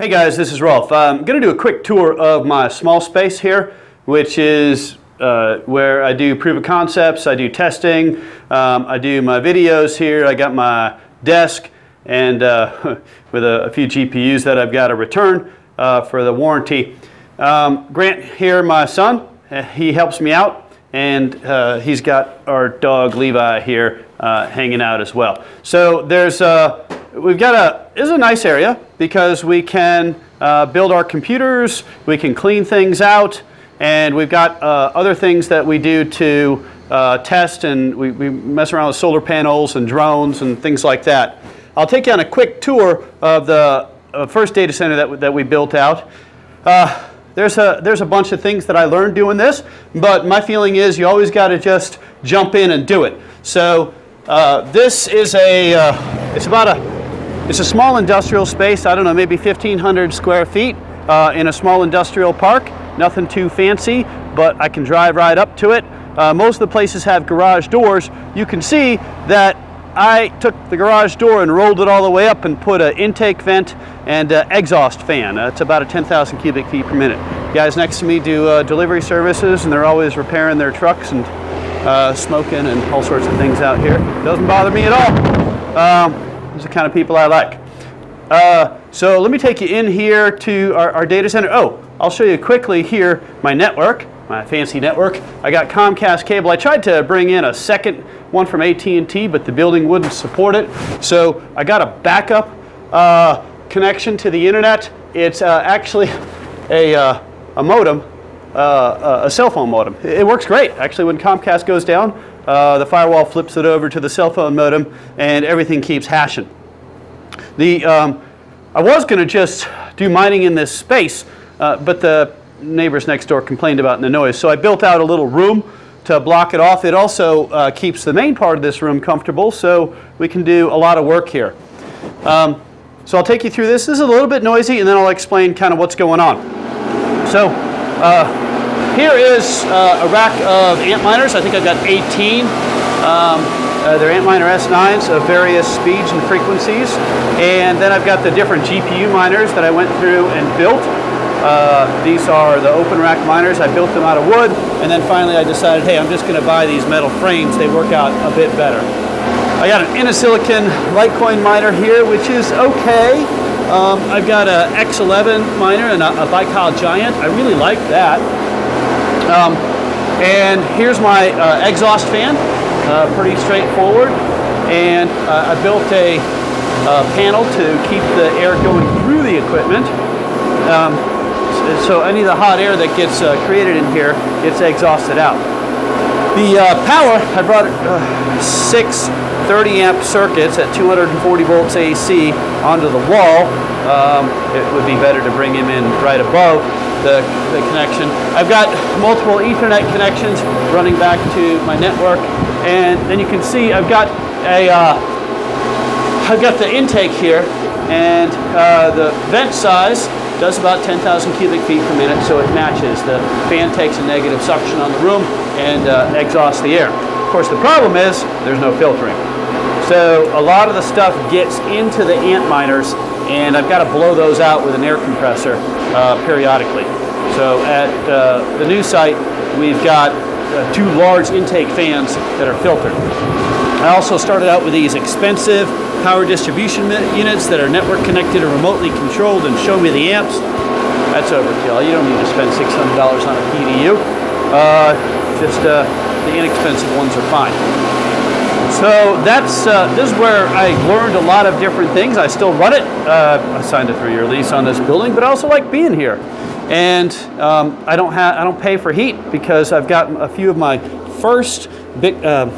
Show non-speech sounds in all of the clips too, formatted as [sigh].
Hey guys, this is Rolf. I'm going to do a quick tour of my small space here, which is uh, where I do proof of concepts, I do testing, um, I do my videos here, I got my desk, and uh, [laughs] with a, a, few GPUs that I've got to return uh, for the warranty. Um, Grant here, my son, uh, he helps me out, and uh, he's got our dog Levi here uh, hanging out as well. So there's we've got a, this is a nice area because we can uh, build our computers, we can clean things out, and we've got uh, other things that we do to uh, test and we, we, mess around with solar panels and drones and things like that. I'll take you on a quick tour of the uh, first data center that, that we built out. Uh, there's a, there's a bunch of things that I learned doing this, but my feeling is you always got to just jump in and do it. So uh, this is a, it's about a it's a small industrial space, I don't know, maybe 1,500 square feet uh, in a small industrial park. Nothing too fancy, but I can drive right up to it. Uh, most of the places have garage doors. You can see that I took the garage door and rolled it all the way up and put an intake vent and an exhaust fan. Uh, it's about a 10,000 cubic feet per minute. Guys next to me do uh, delivery services and they're always repairing their trucks and uh, smoking and all sorts of things out here. Doesn't bother me at all. Um, those are the kind of people I like. Uh, so let me take you in here to our, our, data center. Oh, I'll show you quickly here my network, my fancy network. I got Comcast cable. I tried to bring in a second one from AT&T, but the building wouldn't support it. So I got a backup uh, connection to the internet. It's uh, actually [laughs] a, uh, a modem, uh, a cell phone modem. It works great. Actually, when Comcast goes down, uh, the firewall flips it over to the cell phone modem and everything keeps hashing. The, um, I was going to just do mining in this space, uh, but the neighbors next door complained about the noise. So I built out a little room to block it off. It also uh, keeps the main part of this room comfortable, so we can do a lot of work here. Um, so I'll take you through this. This is a little bit noisy, and then I'll explain kind of what's going on. So uh, here is uh, a rack of Antminers. I think I've got 18. Um, uh, they're Antminer S9s of various speeds and frequencies. And then I've got the different GPU miners that I went through and built. Uh, these are the open rack miners. I built them out of wood. And then finally I decided, hey, I'm just going to buy these metal frames. They work out a bit better. I got an Innosilicon Litecoin miner here, which is okay. Um, I've got an X11 miner and a, a Baikal Giant. I really like that. Um, and here's my uh, exhaust fan, uh, pretty straightforward. And uh, I built a uh, panel to keep the air going through the equipment. Um, so any of the hot air that gets uh, created in here gets exhausted out. The uh, power, I brought six 30 amp circuits at 240 volts AC onto the wall. Um, it would be better to bring him in right above the, the connection. I've got multiple Ethernet connections running back to my network, and then you can see I've got a uh, I've got the intake here, and uh, the vent size does about 10,000 cubic feet per minute, so it matches. The fan takes a negative suction on the room and uh, exhausts the air. Of course, the problem is there's no filtering. So a lot of the stuff gets into the Antminers and I've got to blow those out with an air compressor uh, periodically. So at uh, the new site, we've got uh, two large intake fans that are filtered. I also started out with these expensive power distribution units that are network connected or remotely controlled and show me the amps. That's overkill. You don't need to spend $600 on a PDU. Uh, just uh, the inexpensive ones are fine. So that's uh, this is where I learned a lot of different things. I still run it. Uh, I signed a three-year lease on this building, but I also like being here. And um, I don't have I don't pay for heat because I've got a few of my first big. Uh,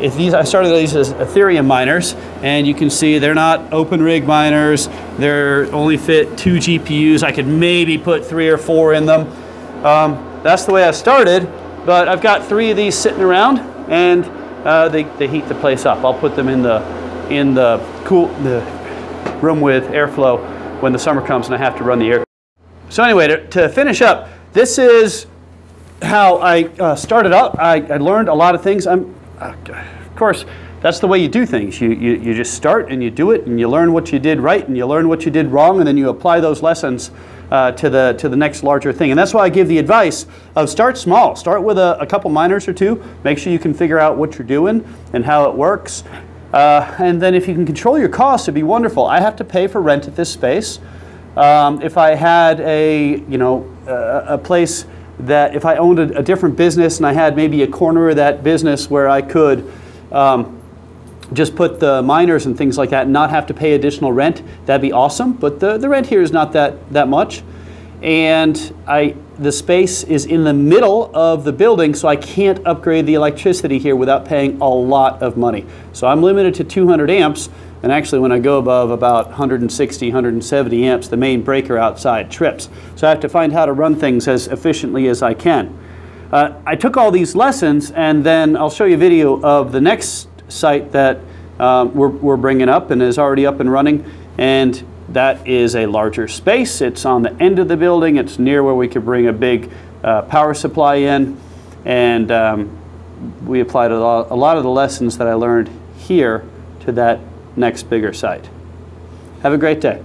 if these I started these as Ethereum miners, and you can see they're not open rig miners. They're only fit two GPUs. I could maybe put three or four in them. Um, that's the way I started, but I've got three of these sitting around, and uh, they, heat the place up. I'll put them in the in the cool the room with airflow when the summer comes and I have to run the air. So anyway, to, to finish up, this is how I uh, started out. I, I, learned a lot of things. I'm, uh, of course, that's the way you do things. You, you, you just start and you do it and you learn what you did right and you learn what you did wrong and then you apply those lessons uh, to, the, to the next larger thing. And that's why I give the advice of start small. Start with a, a couple miners or two. Make sure you can figure out what you're doing and how it works. Uh, and then if you can control your costs, it'd be wonderful. I have to pay for rent at this space. Um, if I had a, you know, a, a place that if I owned a, a, different business and I had maybe a corner of that business where I could um, just put the miners and things like that and not have to pay additional rent, that'd be awesome. But the, the rent here is not that, that much. And I, the space is in the middle of the building, so I can't upgrade the electricity here without paying a lot of money. So I'm limited to 200 amps, and actually when I go above about 160, 170 amps, the main breaker outside trips. So I have to find how to run things as efficiently as I can. Uh, I took all these lessons, and then I'll show you a video of the next site that um, we're, we're bringing up and is already up and running. And that is a larger space. It's on the end of the building. It's near where we could bring a big uh, power supply in. And um, we applied a lot, a lot of the lessons that I learned here to that next bigger site. Have a great day.